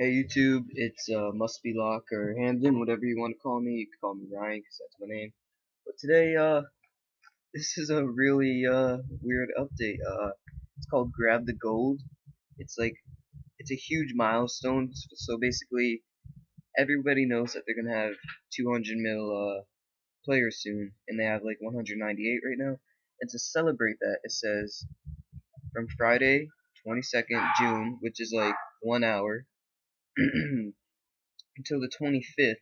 Hey YouTube, it's uh, Must Be Lock or Hamden, whatever you want to call me. You can call me Ryan because that's my name. But today, uh, this is a really uh, weird update. Uh, it's called Grab the Gold. It's like it's a huge milestone. So basically, everybody knows that they're gonna have 200 mil uh, players soon, and they have like 198 right now. And to celebrate that, it says from Friday, 22nd June, which is like one hour until the 25th,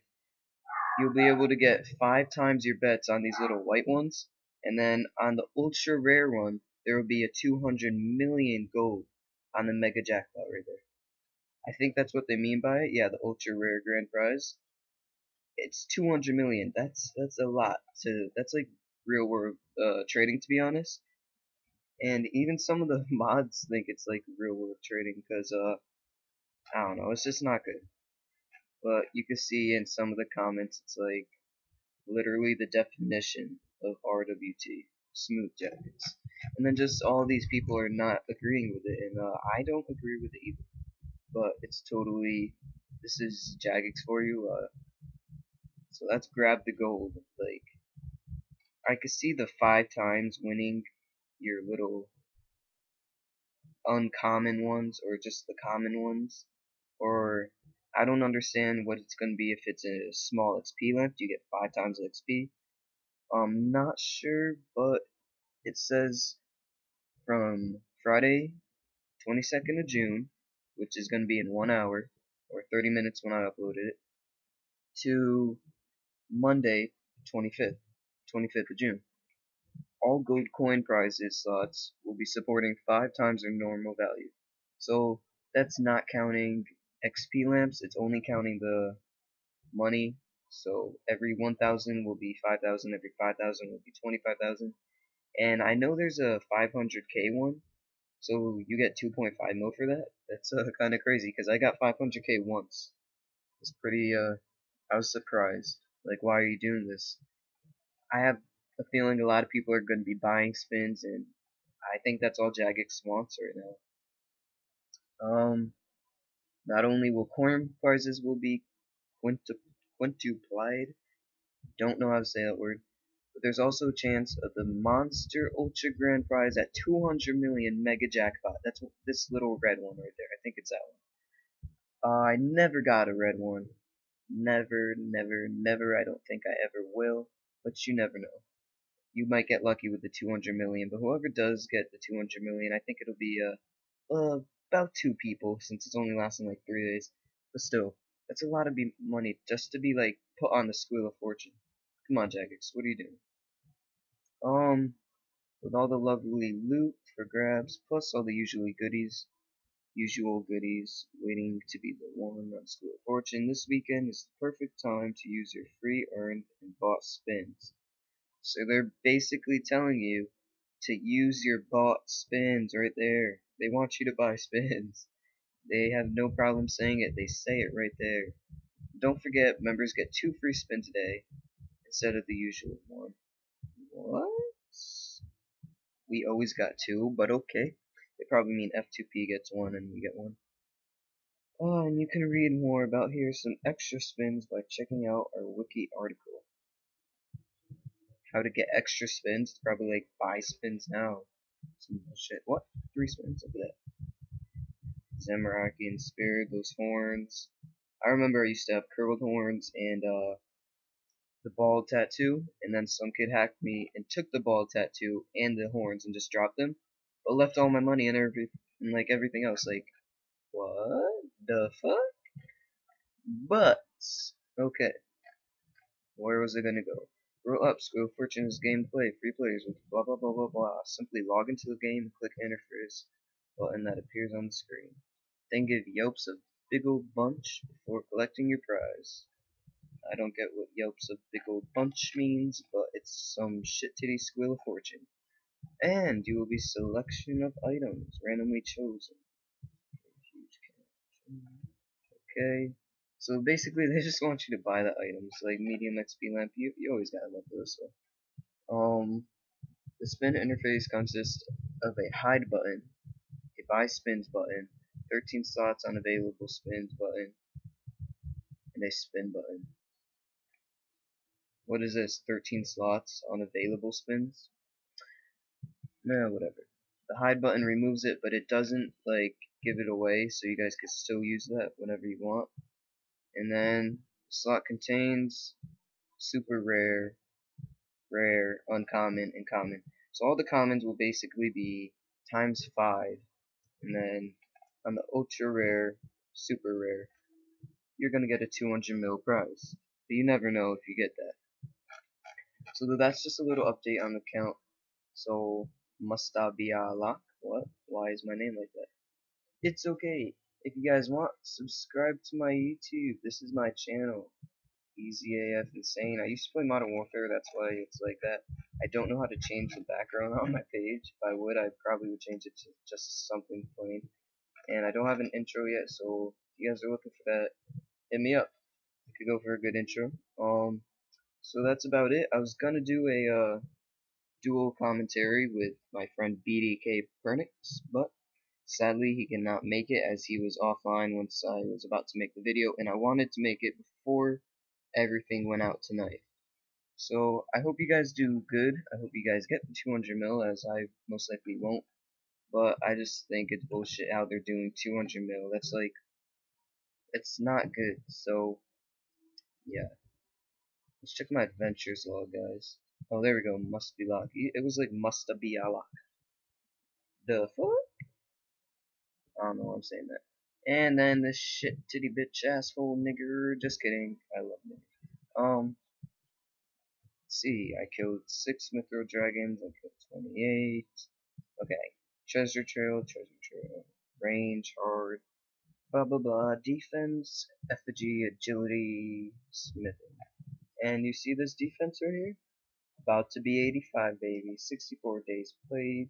you'll be able to get five times your bets on these little white ones, and then on the ultra rare one, there will be a 200 million gold on the mega jackpot right there. I think that's what they mean by it. Yeah, the ultra rare grand prize. It's 200 million. That's that's a lot. To that's like real world uh, trading, to be honest. And even some of the mods think it's like real world trading because uh I don't know, it's just not good. But you can see in some of the comments, it's like literally the definition of RWT, smooth jackets. And then just all these people are not agreeing with it, and uh, I don't agree with it either. But it's totally, this is Jagex for you. Uh, so let's grab the gold. Like, I could see the five times winning your little uncommon ones or just the common ones or I don't understand what it's going to be if it's a small XP length. You get five times the XP. I'm not sure, but it says from Friday, 22nd of June, which is going to be in one hour or 30 minutes when I uploaded it, to Monday, 25th, 25th of June. All gold coin prizes slots will be supporting five times their normal value. So that's not counting XP lamps, it's only counting the money. So every 1,000 will be 5,000, every 5,000 will be 25,000. And I know there's a 500k one, so you get 2.5 mil for that. That's uh, kind of crazy because I got 500k once. It's pretty, uh, I was surprised. Like, why are you doing this? I have a feeling a lot of people are going to be buying spins, and I think that's all Jagex wants right now. Um, not only will corn prizes will be quintuplied, don't know how to say that word, but there's also a chance of the Monster Ultra Grand Prize at 200 million Mega Jackpot. That's this little red one right there. I think it's that one. Uh, I never got a red one. Never, never, never. I don't think I ever will. But you never know. You might get lucky with the 200 million, but whoever does get the 200 million, I think it'll be a, a about two people since it's only lasting like three days. But still, that's a lot of money just to be like put on the Squeal of Fortune. Come on, Jagex, what are you doing? Um, with all the lovely loot for grabs, plus all the usually goodies, usual goodies waiting to be the one on Squeal of Fortune, this weekend is the perfect time to use your free earned and bought spins. So they're basically telling you to use your bought spins right there. They want you to buy spins. They have no problem saying it. They say it right there. Don't forget, members get two free spins a day instead of the usual one. What? We always got two, but okay. They probably mean F2P gets one and we get one. Oh, and you can read more about here some extra spins by checking out our wiki article. How to get extra spins? It's probably like buy spins now. Some bullshit. What? Three spins? Look at that. Zamorakian and Spirit, those horns. I remember I used to have curled horns and uh, the bald tattoo, and then some kid hacked me and took the bald tattoo and the horns and just dropped them, but left all my money and every and like everything else. Like, what the fuck? But okay, where was it gonna go? Roll up, Squeal Fortune's gameplay, free players with blah blah blah blah blah. Simply log into the game and click interface button that appears on the screen. Then give Yelps a big old bunch before collecting your prize. I don't get what Yelps a big old bunch means, but it's some shit titty squeal of fortune. And you will be selection of items randomly chosen. Okay. So basically, they just want you to buy the items, like medium XP lamp. You you always gotta love those. So. Um, the spin interface consists of a hide button, a buy spins button, 13 slots on available spins button. And a spin button. What is this? 13 slots on available spins? Nah, whatever. The hide button removes it, but it doesn't, like, give it away, so you guys can still use that whenever you want. And then, slot contains super rare, rare, uncommon, and common. So all the commons will basically be times 5. And then on the ultra rare, super rare, you're going to get a 200 mil prize. But you never know if you get that. So that's just a little update on the count. So Mustabialak, what? Why is my name like that? It's okay. If you guys want, subscribe to my YouTube. This is my channel. Easy AF Insane. I used to play Modern Warfare, that's why it's like that. I don't know how to change the background on my page. If I would, I probably would change it to just something plain. And I don't have an intro yet, so if you guys are looking for that, hit me up. I could go for a good intro. Um, so that's about it. I was gonna do a uh, dual commentary with my friend BDK Pernix, but sadly he cannot make it as he was offline once I was about to make the video, and I wanted to make it before everything went out tonight. So I hope you guys do good. I hope you guys get the 200 mil, as I most likely won't. But I just think it's bullshit how they're doing 200 mil. That's like, it's not good. So, yeah. Let's check my adventures log, guys. Oh, there we go. Must be locked. It was like must be a lock. The fuck? I don't know why I'm saying that. And then this shit titty bitch asshole nigger. Just kidding. I love nigger. Um. See. I killed six Mithril dragons. I killed 28. Okay. Treasure trail. Treasure trail. Range. Hard. Blah blah blah. Defense. Effigy. Agility. Smithing. And you see this defense right here? About to be 85, baby. 64 days played.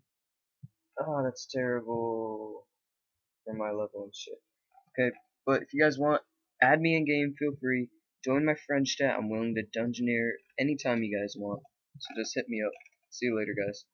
Oh, that's terrible for my level and shit. Okay, but if you guys want, add me in game, feel free. Join my friend chat. I'm willing to dungeoneer anytime you guys want. So just hit me up. See you later, guys.